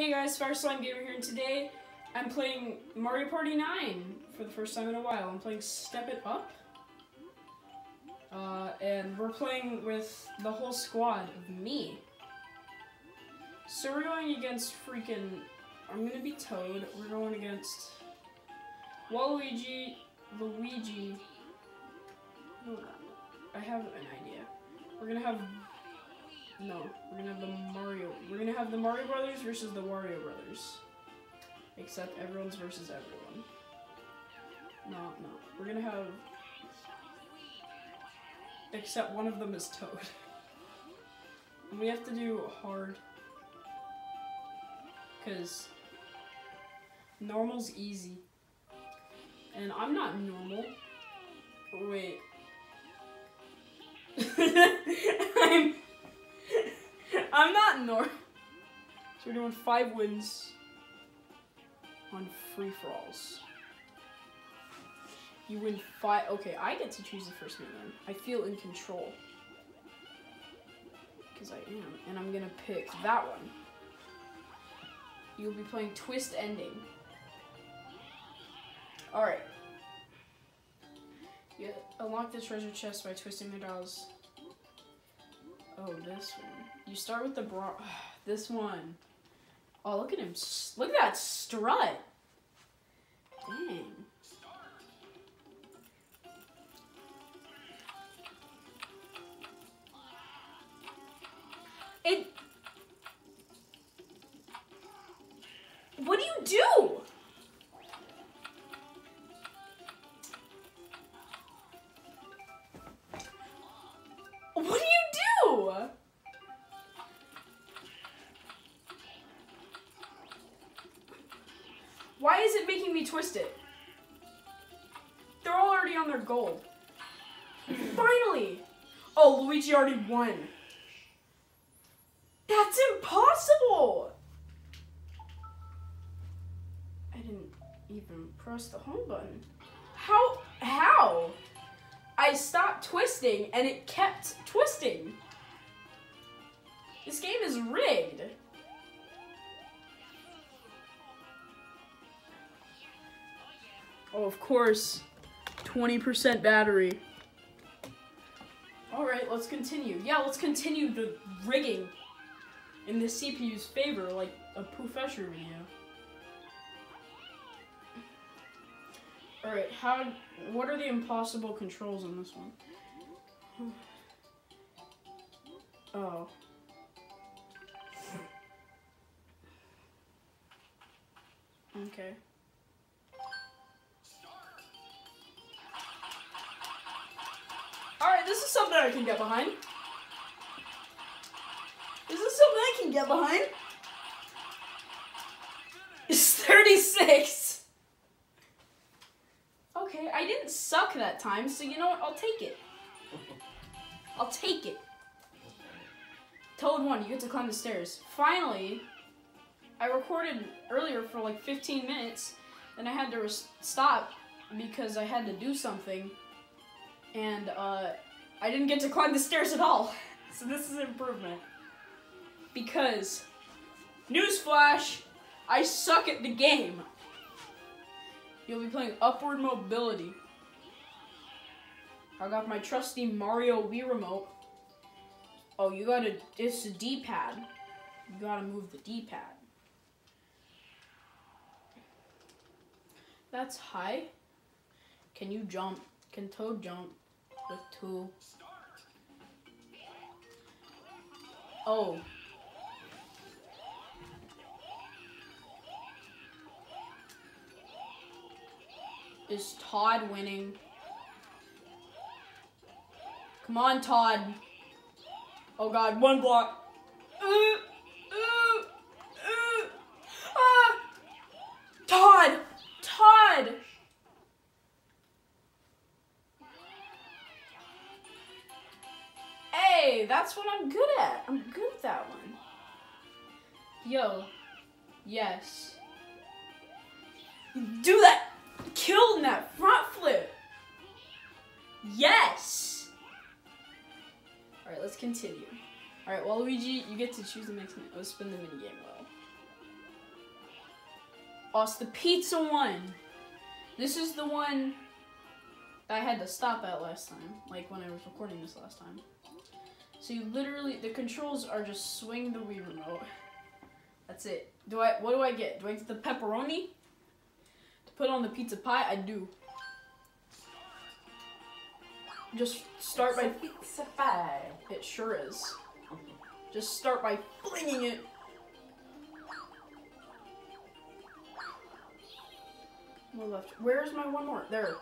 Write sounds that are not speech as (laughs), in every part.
Hey guys, Fire Slime Gamer here, and today I'm playing Mario Party 9 for the first time in a while. I'm playing Step It Up. Uh, and we're playing with the whole squad of me. So we're going against freaking... I'm gonna be Toad. We're going against Waluigi, Luigi... I have an idea. We're gonna have no, we're gonna have the Mario. We're gonna have the Mario Brothers versus the Wario Brothers. Except everyone's versus everyone. No, no. We're gonna have. Except one of them is Toad. and we have to do hard. Because. Normal's easy. And I'm not normal. Wait. (laughs) I'm. I'm not North. So we're doing five wins on free for alls. You win five. Okay, I get to choose the first one. I feel in control. Because I am. And I'm going to pick that one. You'll be playing Twist Ending. Alright. You unlock the treasure chest by twisting the dials. Oh, this one. You start with the bra. (sighs) this one. Oh, look at him. Look at that strut. Dang. Twist it? They're all already on their gold. Finally! Oh, Luigi already won. That's impossible! I didn't even press the home button. How? How? I stopped twisting and it kept twisting. This game is rigged. Oh, of course. 20% battery. Alright, let's continue. Yeah, let's continue the rigging in the CPU's favor, like a Professor video. Alright, how, what are the impossible controls on this one? (sighs) Oh. Okay. Is something I can get behind. Is this something I can get behind? It's 36! Okay, I didn't suck that time, so you know what? I'll take it. I'll take it. Toad 1, you get to climb the stairs. Finally, I recorded earlier for like 15 minutes, and I had to stop because I had to do something and uh, I didn't get to climb the stairs at all. So this is an improvement. Because, newsflash, I suck at the game. You'll be playing Upward Mobility. I got my trusty Mario Wii Remote. Oh, you gotta, it's a D-pad. You gotta move the D-pad. That's high. Can you jump? Can Toad jump? With two. Oh. Is Todd winning? Come on, Todd. Oh god, one block. Yo. Yes. Do that. Kill that front flip. Yes. All right, let's continue. All right, well, Luigi, you get to choose the next minute. Let's spin the mini game well. Oh, it's the pizza one. This is the one I had to stop at last time, like when I was recording this last time. So you literally, the controls are just swing the Wii remote. That's it. Do I, what do I get? Do I get the pepperoni? To put on the pizza pie? I do. Just start by, pizza pie. it sure is. Just start by flinging it. More left. Where's my one more? There.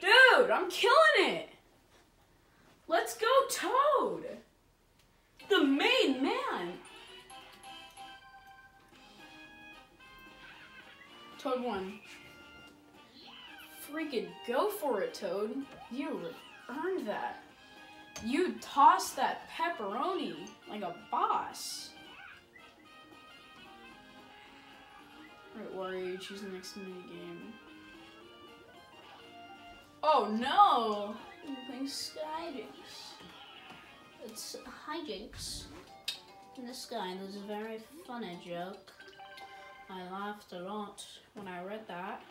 Dude, I'm killing it. Let's go, Toad. The main man. Toad won. Freaking go for it, Toad. You earned that. You tossed that pepperoni like a boss. Right, Wario, choose the next mini game. Oh no! I'm playing Skyjinks. It's hijinks in the sky. There's a very funny joke. I laughed a lot when I read that.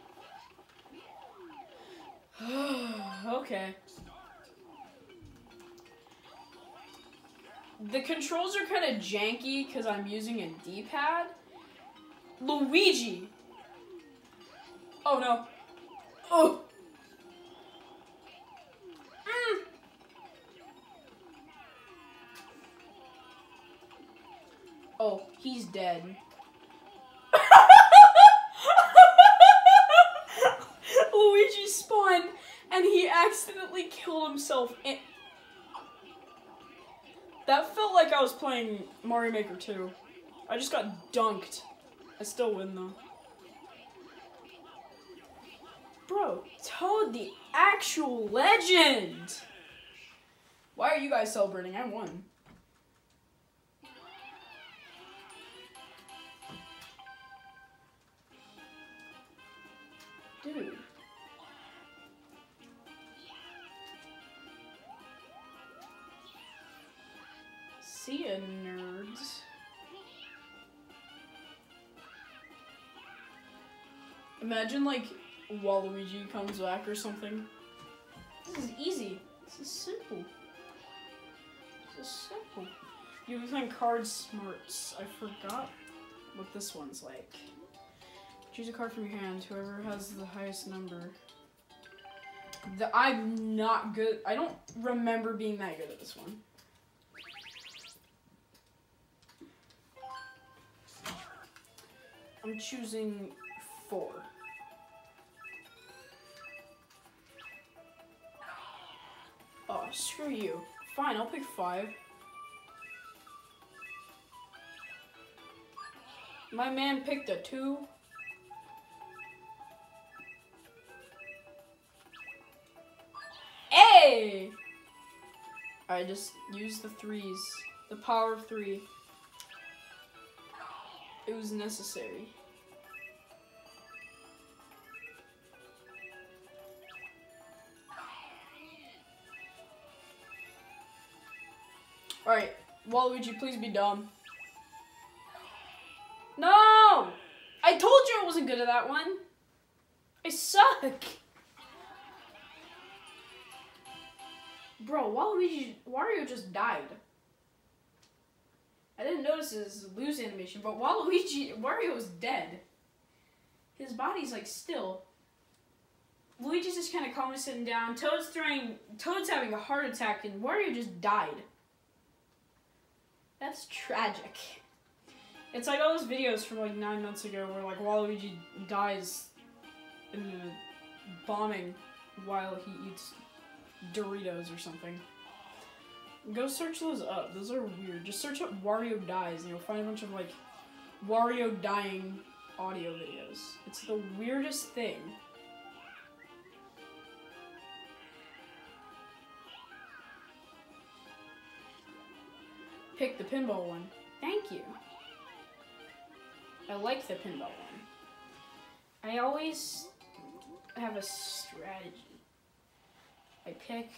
(sighs) okay. The controls are kind of janky because I'm using a D-pad. Luigi! Oh no. Oh! Oh, he's dead. Luigi spawned and he accidentally killed himself. In- that felt like I was playing Mario Maker 2. I just got dunked. I still win though. Bro, Toad the actual legend! Why are you guys celebrating? I won. Dude. Nerds. Imagine like Waluigi comes back or something. This is easy. This is simple. This is simple. You can card smarts. I forgot what this one's like. Choose a card from your hand. Whoever has the highest number. The, I'm not good. I don't remember being that good at this one. I'm choosing four. Oh, screw you. Fine, I'll pick five. My man picked a two. Hey! I just use the threes. The power of three. It was necessary. Alright, Waluigi, please be dumb. No! I told you I wasn't good at that one. I suck. Bro, Waluigi, Wario just died. I didn't notice his lose animation, but Waluigi, Wario is dead. His body's like still. Luigi's just kind of calmly sitting down. Toad's throwing, Toad's having a heart attack, and Wario just died. That's tragic. It's like all those videos from like nine months ago where like Waluigi dies in a bombing while he eats Doritos or something. Go search those up. Those are weird. Just search up Wario dies and you'll find a bunch of like Wario dying audio videos. It's the weirdest thing. Pick the pinball one. Thank you. I like the pinball one. I always have a strategy. I pick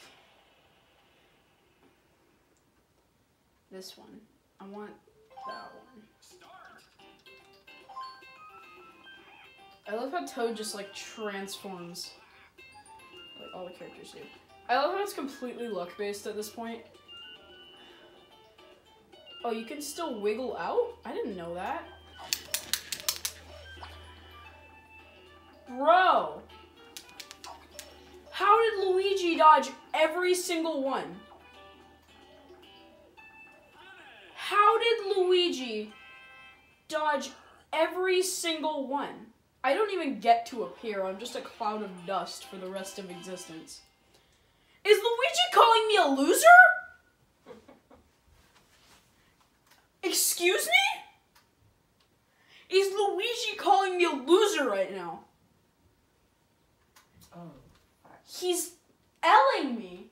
this one. I want that one. I love how Toad just like transforms. Like all the characters do. I love how it's completely luck based at this point. Oh, you can still wiggle out? I didn't know that. Bro! How did Luigi dodge every single one? How did Luigi dodge every single one? I don't even get to appear. I'm just a cloud of dust for the rest of existence. Is Luigi calling me a loser? Excuse me? Is Luigi calling me a loser right now? Oh. He's elling me.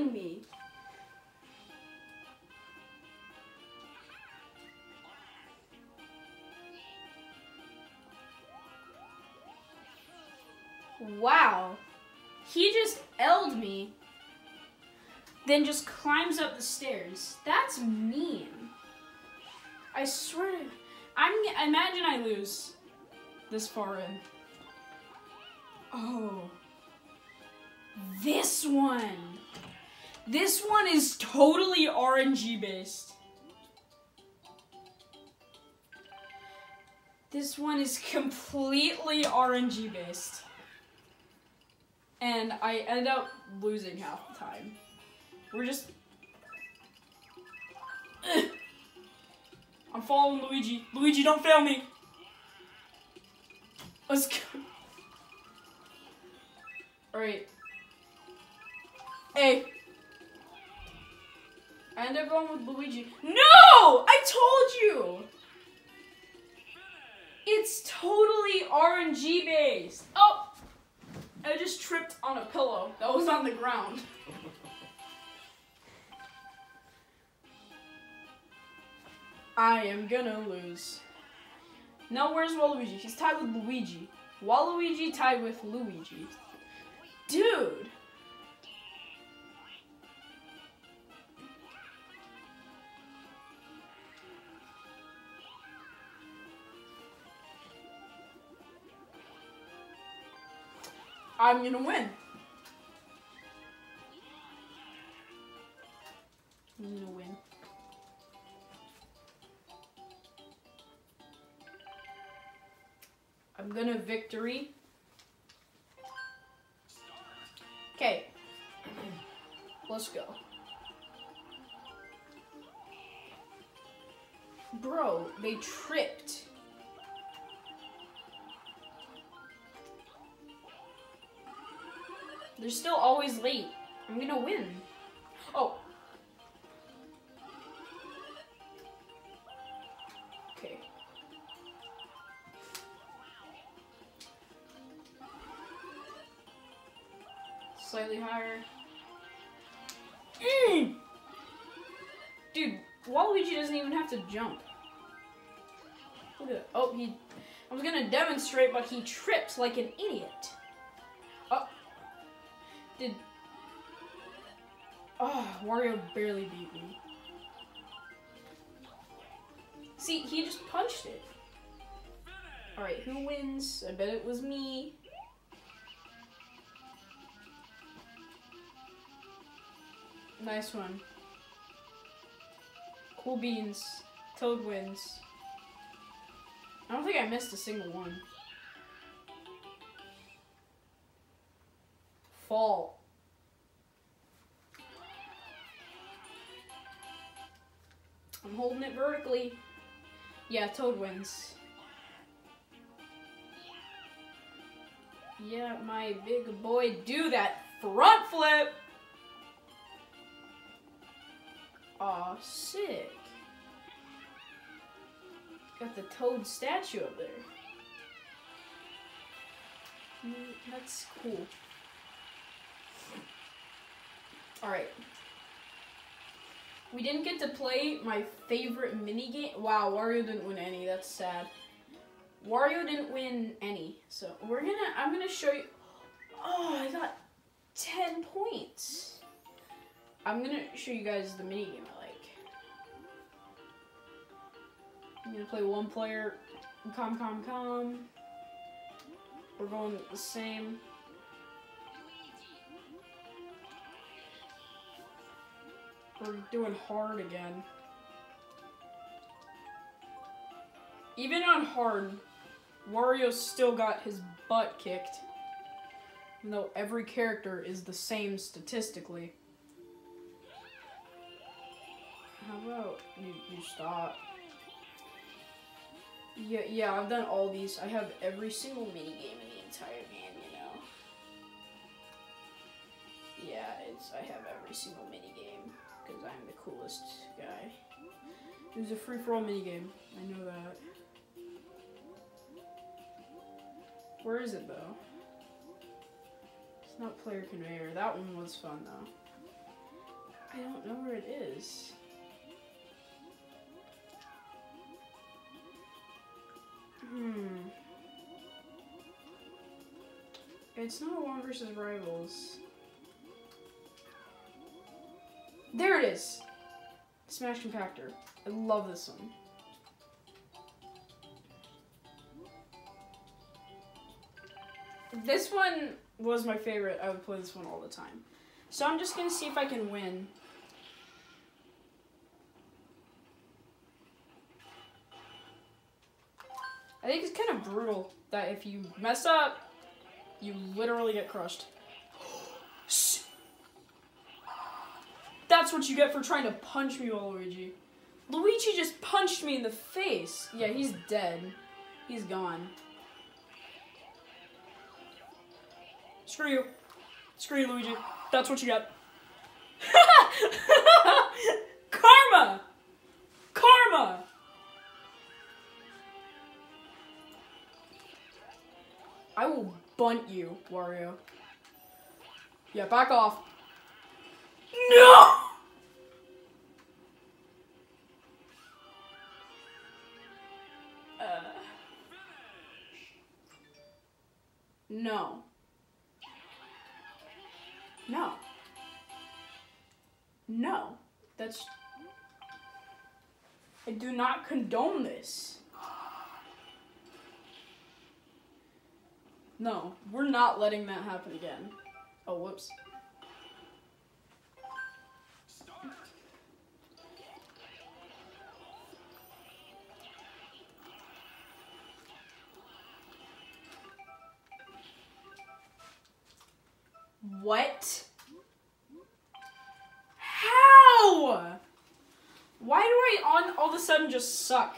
He's elling me. Wow. He just L'd me, then just climbs up the stairs. That's mean. I swear to, I'm, imagine I lose this far in. Oh. This one. This one is totally RNG based. This one is completely RNG based. And I end up losing half the time. We're just. I'm following Luigi. Luigi, don't fail me. Let's go. Alright. Hey. I end up going with Luigi. No! I told you! It's totally RNG based. Oh! I just tripped on a pillow that was on the ground. I am gonna lose. Now where's Waluigi? He's tied with Luigi. Waluigi tied with Luigi. Dude! I'm gonna win. I'm gonna win. I'm gonna victory. Okay. Let's go. Bro, they tripped. They're still always late. I'm gonna win. Oh. Okay. Slightly higher. Mm! Dude, Waluigi doesn't even have to jump. Look at. Oh, he. I was gonna demonstrate, but he trips like an idiot. Did. Oh, Wario barely beat me. See, he just punched it. Alright, who wins? I bet it was me. Nice one. Cool beans. Toad wins. I don't think I missed a single one. Fall. I'm holding it vertically. Yeah, Toad wins. Yeah, my big boy, do that front flip. Aw, sick. Got the Toad statue up there. Mm, That's cool. Alright. We didn't get to play my favorite mini game. Wow, Wario didn't win any. That's sad. Wario didn't win any. So we're gonna. I'm gonna show you. Oh, I got ten points. I'm gonna show you guys the mini game I like. I'm gonna play one player. Calm, calm, calm. We're going the same. We're doing hard again. Even on hard, Wario still got his butt kicked. Even though every character is the same statistically. How about you, you stop? Yeah, yeah, I've done all these. I have every single mini game in the entire game, you know. Yeah, it's I have every single mini game because I'm the coolest guy. It was a free for all minigame. I know that. Where is it though? It's not player conveyor. That one was fun though. I don't know where it is. Hmm. It's not a one versus rivals. Is. Smash Compactor. I love this one. This one was my favorite. I would play this one all the time. So I'm just gonna see if I can win. I think it's kind of brutal that if you mess up, you literally get crushed. That's what you get for trying to punch me, Waluigi. Luigi just punched me in the face. Yeah, he's dead. He's gone. Screw you. Screw you, Luigi. That's what you get. (laughs) Karma! Karma! I will bunt you, Wario. Yeah, back off. No! No. No. No. That's. I do not condone this. No, we're not letting that happen again. Oh, whoops. What? How? Why do I on all of a sudden just suck?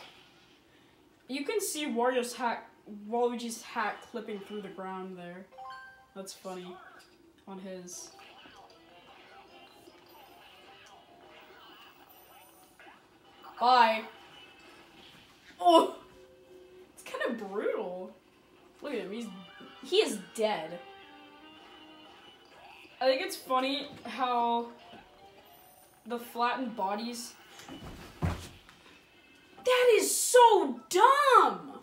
You can see Wario's hat, Waluigi's hat clipping through the ground there. That's funny. On his. Bye. Oh! It's kind of brutal. Look at him, he's, he is dead. I think it's funny how the flattened bodies. That is so dumb!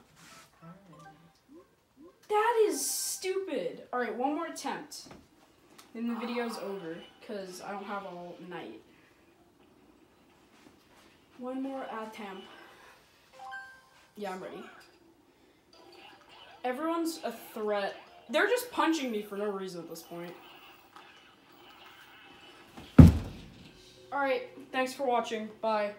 That is stupid. Alright, one more attempt. Then the video's over, because I don't have all night. One more attempt. Yeah, I'm ready. Everyone's a threat. They're just punching me for no reason at this point. Alright, thanks for watching. Bye.